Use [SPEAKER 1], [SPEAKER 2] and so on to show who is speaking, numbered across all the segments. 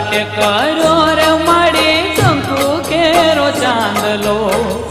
[SPEAKER 1] લલાટ કરો રે માડી શંકુ કેરો ચાંદલો.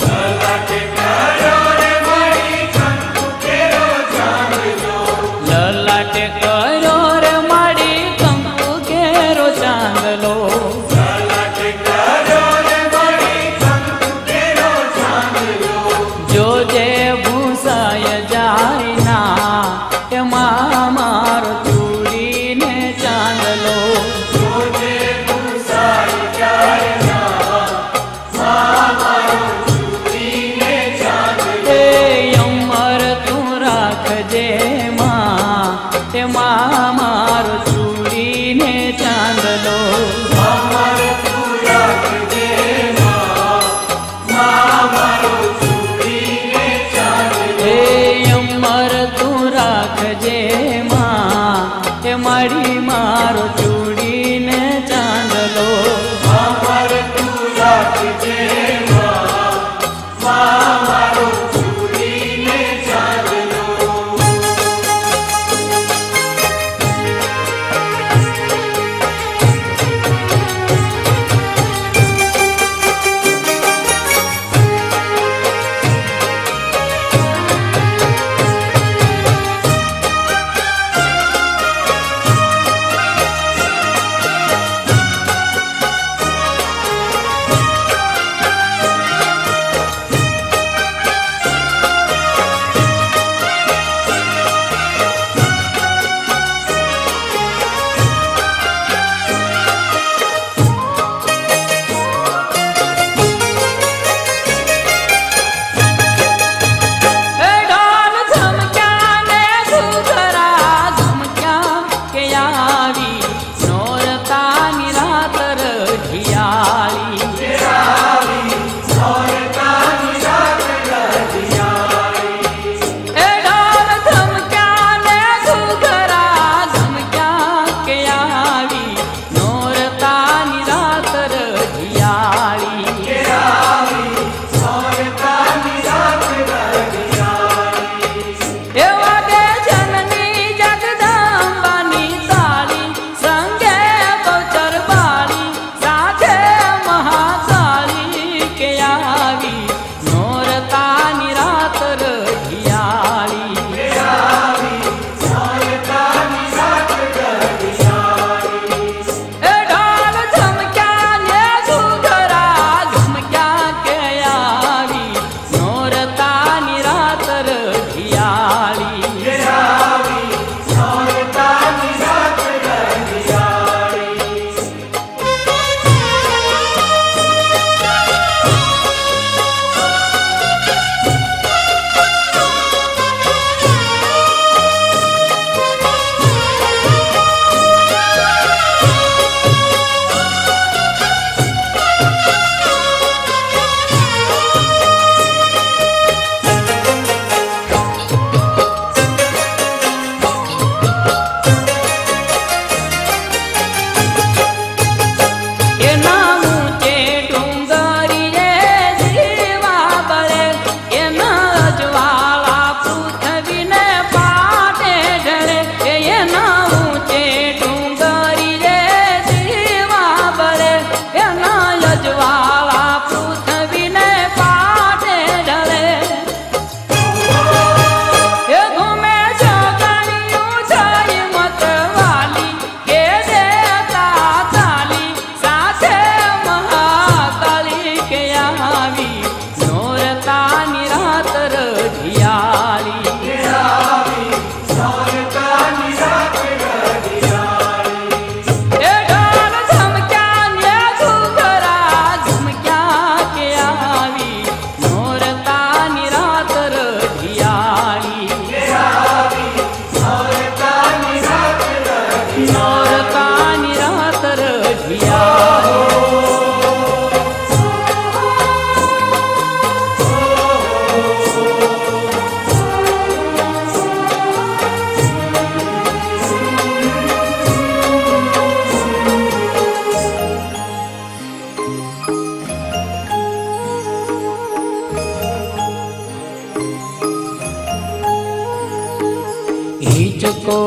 [SPEAKER 1] मुझको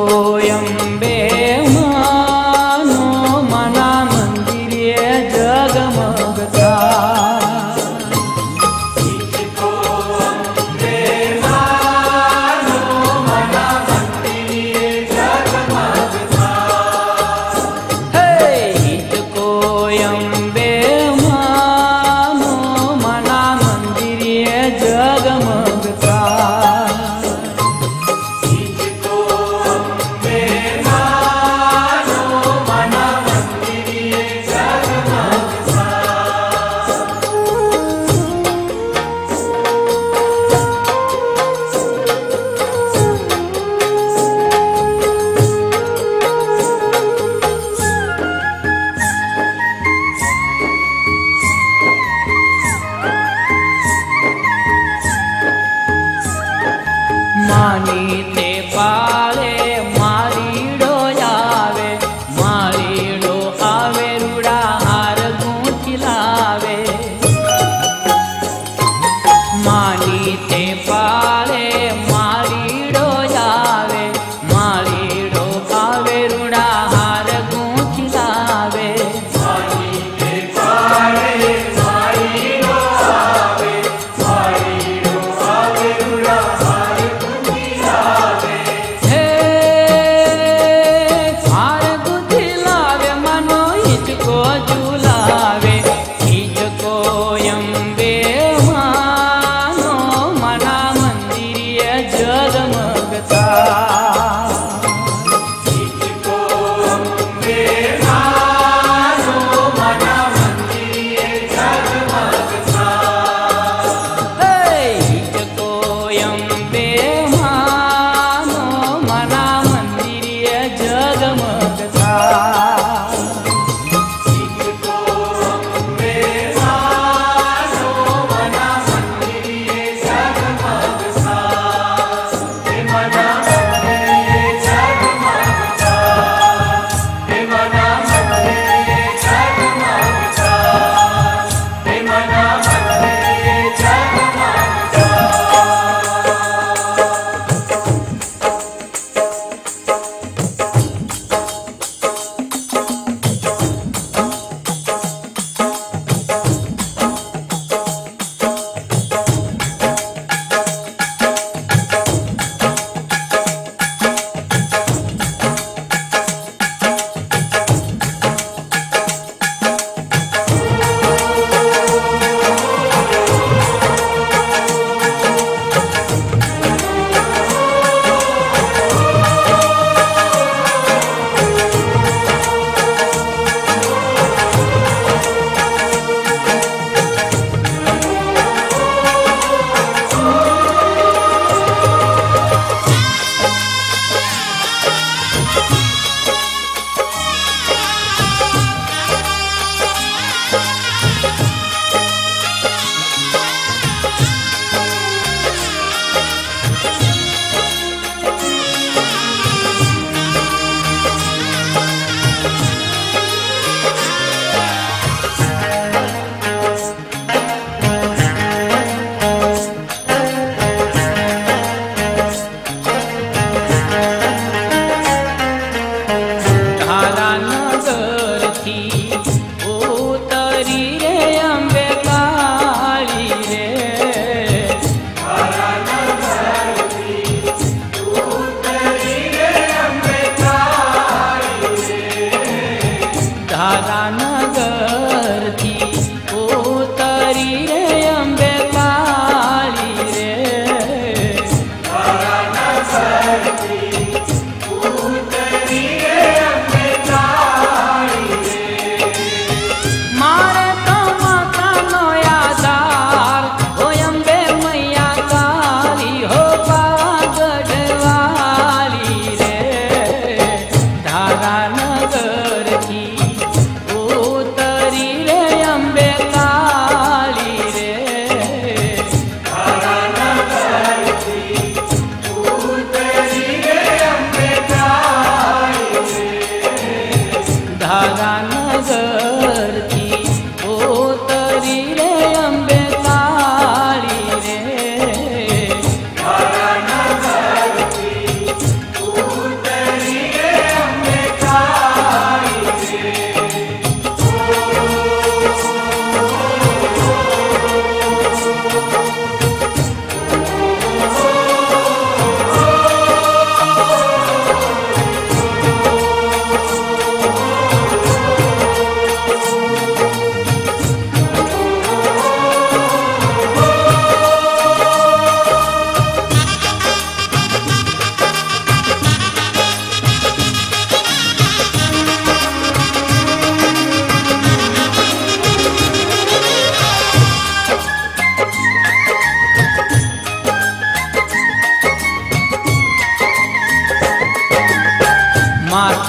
[SPEAKER 1] अम्बे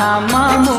[SPEAKER 1] Hamam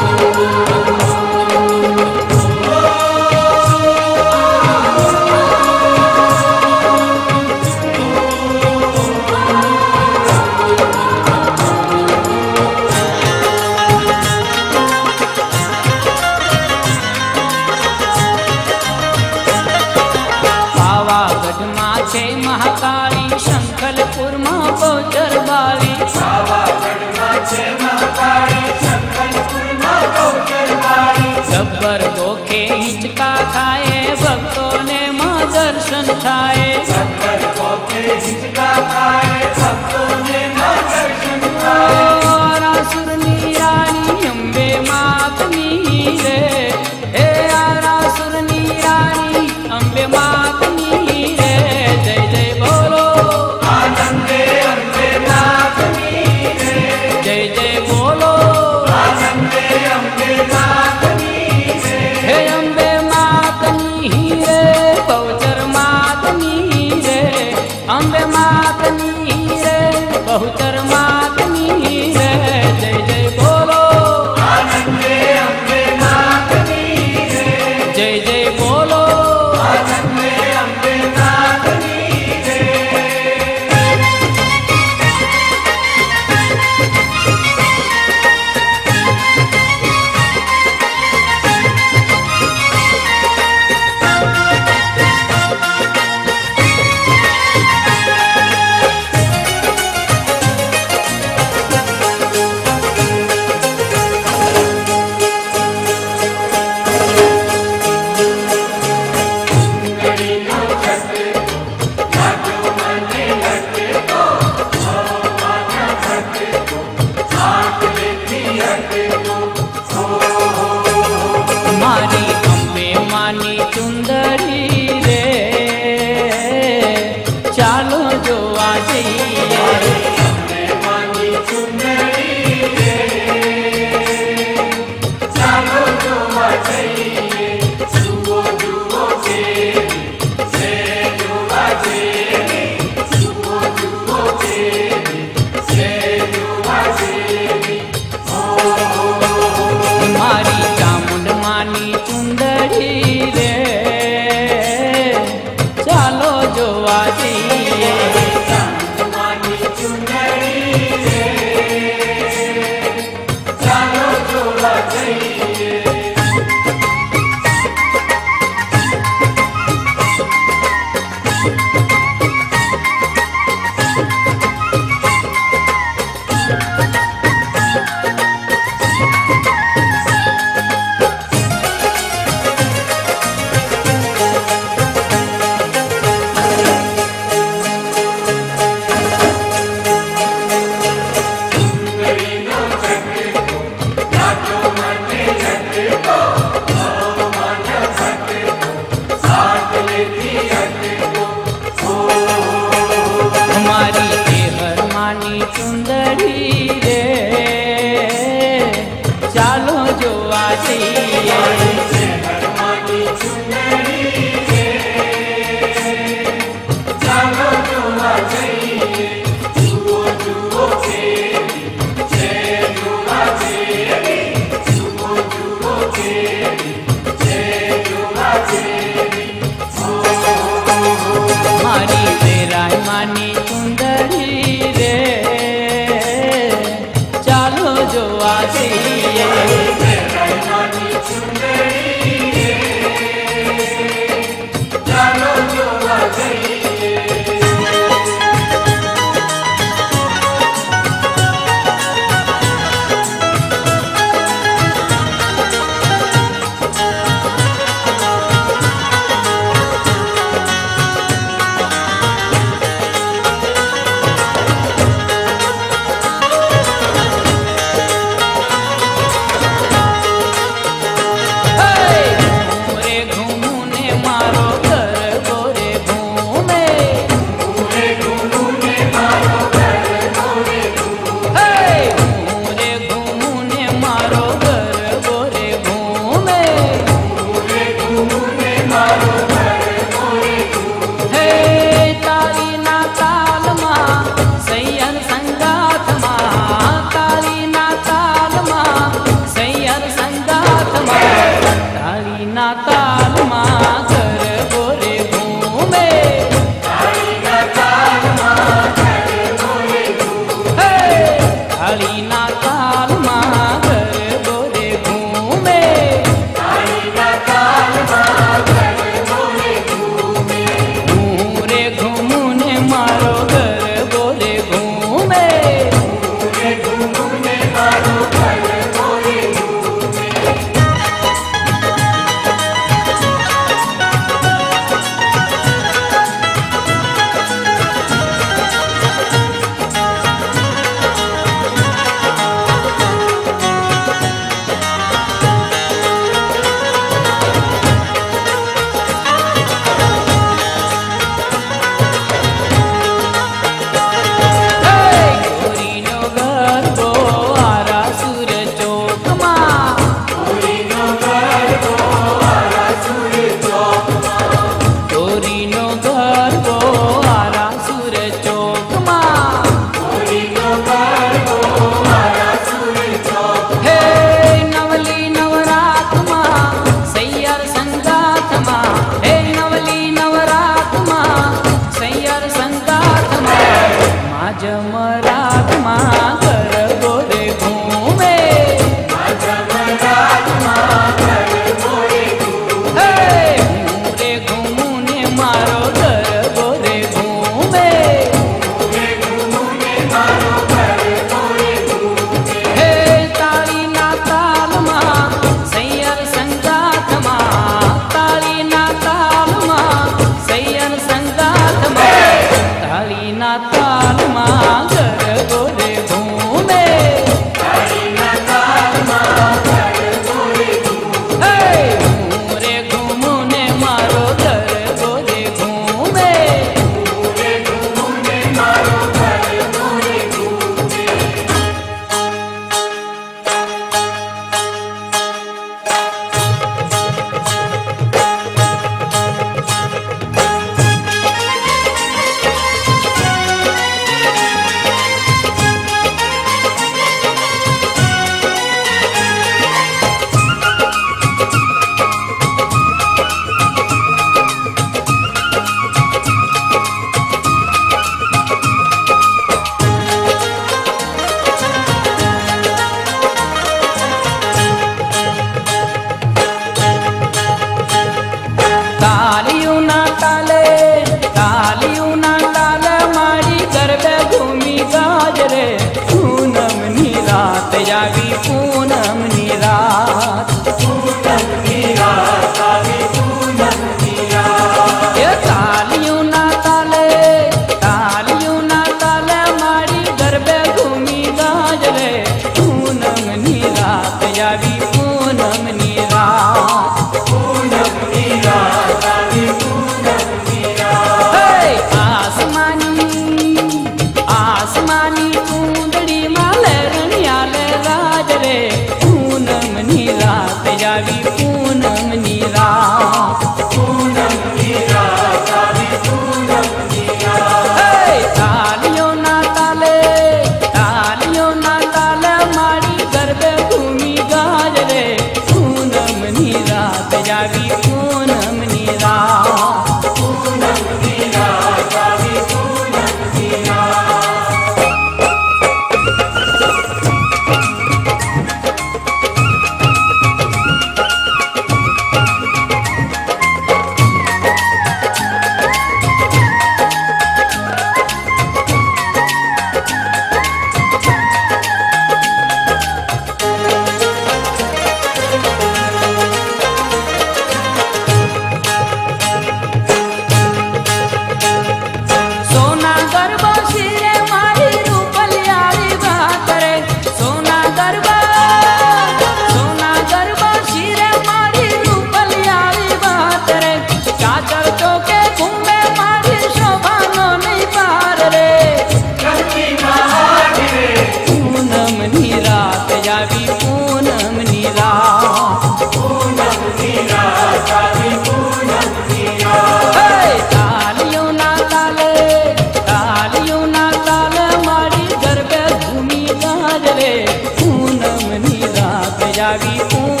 [SPEAKER 1] जावी तू